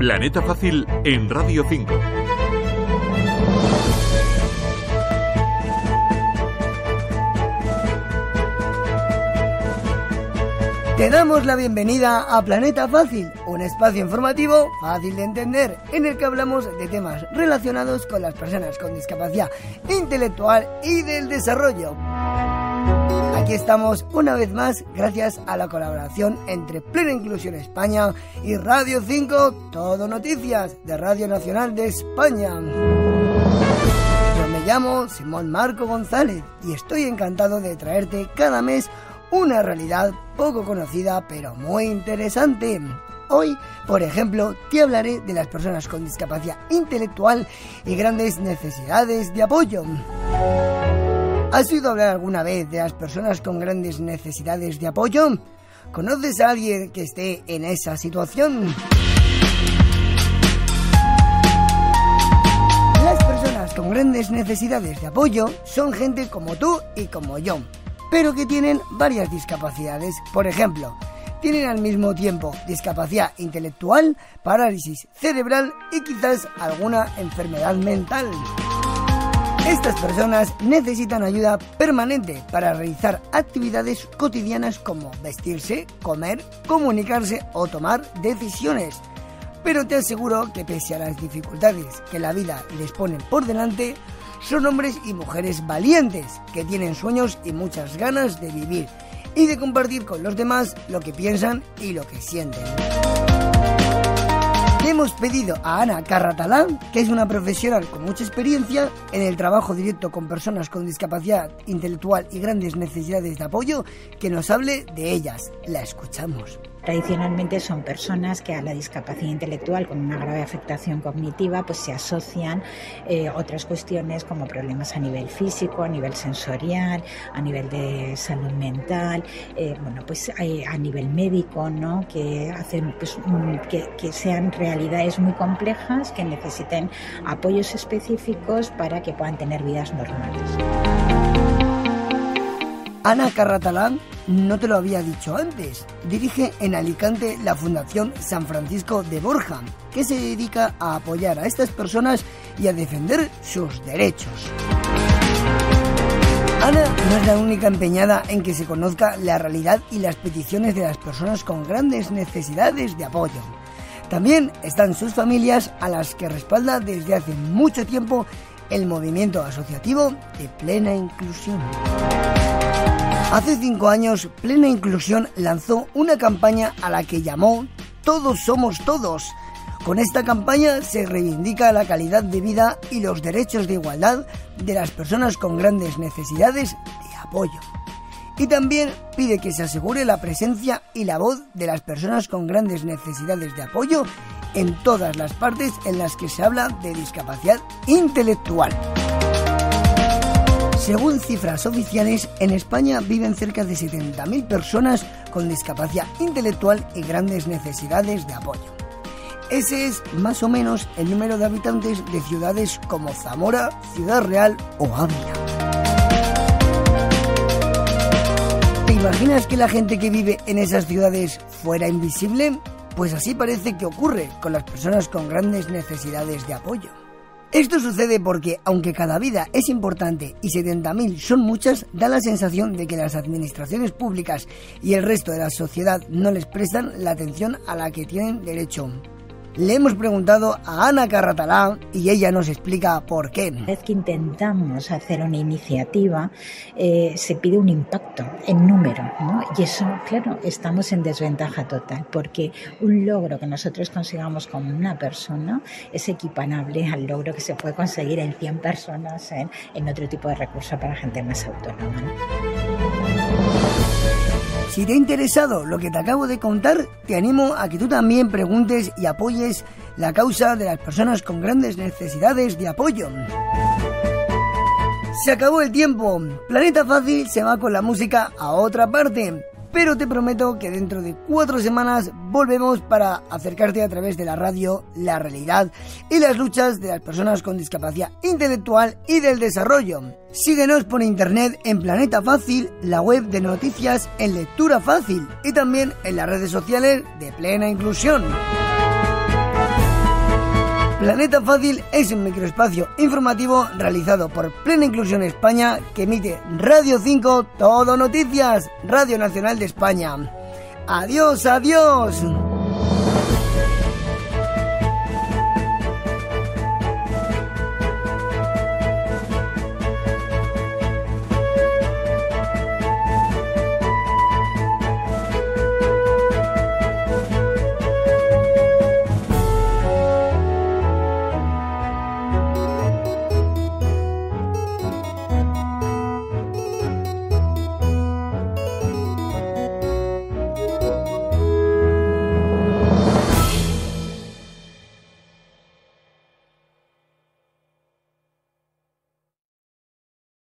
Planeta Fácil en Radio 5. Te damos la bienvenida a Planeta Fácil, un espacio informativo fácil de entender en el que hablamos de temas relacionados con las personas con discapacidad intelectual y del desarrollo. Aquí estamos una vez más gracias a la colaboración entre Plena Inclusión España y Radio 5, Todo Noticias de Radio Nacional de España. Yo me llamo Simón Marco González y estoy encantado de traerte cada mes una realidad poco conocida pero muy interesante. Hoy, por ejemplo, te hablaré de las personas con discapacidad intelectual y grandes necesidades de apoyo. ¿Has oído hablar alguna vez de las personas con grandes necesidades de apoyo? ¿Conoces a alguien que esté en esa situación? Las personas con grandes necesidades de apoyo son gente como tú y como yo, pero que tienen varias discapacidades. Por ejemplo, tienen al mismo tiempo discapacidad intelectual, parálisis cerebral y quizás alguna enfermedad mental. Estas personas necesitan ayuda permanente para realizar actividades cotidianas como vestirse, comer, comunicarse o tomar decisiones. Pero te aseguro que pese a las dificultades que la vida les pone por delante, son hombres y mujeres valientes que tienen sueños y muchas ganas de vivir y de compartir con los demás lo que piensan y lo que sienten. Hemos pedido a Ana Carratalán, que es una profesional con mucha experiencia en el trabajo directo con personas con discapacidad intelectual y grandes necesidades de apoyo, que nos hable de ellas. La escuchamos. Tradicionalmente son personas que a la discapacidad intelectual con una grave afectación cognitiva pues se asocian eh, otras cuestiones como problemas a nivel físico, a nivel sensorial, a nivel de salud mental, eh, bueno pues eh, a nivel médico, ¿no? que hacen pues, que, que sean realidades muy complejas que necesiten apoyos específicos para que puedan tener vidas normales. Ana Carratalán no te lo había dicho antes. Dirige en Alicante la Fundación San Francisco de Borja, que se dedica a apoyar a estas personas y a defender sus derechos. Ana no es la única empeñada en que se conozca la realidad y las peticiones de las personas con grandes necesidades de apoyo. También están sus familias a las que respalda desde hace mucho tiempo el movimiento asociativo de plena inclusión. Hace cinco años, Plena Inclusión lanzó una campaña a la que llamó Todos somos todos. Con esta campaña se reivindica la calidad de vida y los derechos de igualdad de las personas con grandes necesidades de apoyo. Y también pide que se asegure la presencia y la voz de las personas con grandes necesidades de apoyo en todas las partes en las que se habla de discapacidad intelectual. Según cifras oficiales, en España viven cerca de 70.000 personas con discapacidad intelectual y grandes necesidades de apoyo. Ese es más o menos el número de habitantes de ciudades como Zamora, Ciudad Real o Ávila. ¿Te imaginas que la gente que vive en esas ciudades fuera invisible? Pues así parece que ocurre con las personas con grandes necesidades de apoyo. Esto sucede porque, aunque cada vida es importante y 70.000 son muchas, da la sensación de que las administraciones públicas y el resto de la sociedad no les prestan la atención a la que tienen derecho. Le hemos preguntado a Ana Carratalá y ella nos explica por qué. Cada vez que intentamos hacer una iniciativa, eh, se pide un impacto en número, ¿no? Y eso, claro, estamos en desventaja total, porque un logro que nosotros consigamos con una persona es equiparable al logro que se puede conseguir en 100 personas en, en otro tipo de recursos para gente más autónoma. ¿no? Si te ha interesado lo que te acabo de contar, te animo a que tú también preguntes y apoyes la causa de las personas con grandes necesidades de apoyo. Se acabó el tiempo. Planeta Fácil se va con la música a otra parte pero te prometo que dentro de cuatro semanas volvemos para acercarte a través de la radio la realidad y las luchas de las personas con discapacidad intelectual y del desarrollo. Síguenos por internet en Planeta Fácil, la web de noticias en lectura fácil y también en las redes sociales de plena inclusión. Planeta Fácil es un microespacio informativo realizado por Plena Inclusión España que emite Radio 5 Todo Noticias, Radio Nacional de España. Adiós, adiós.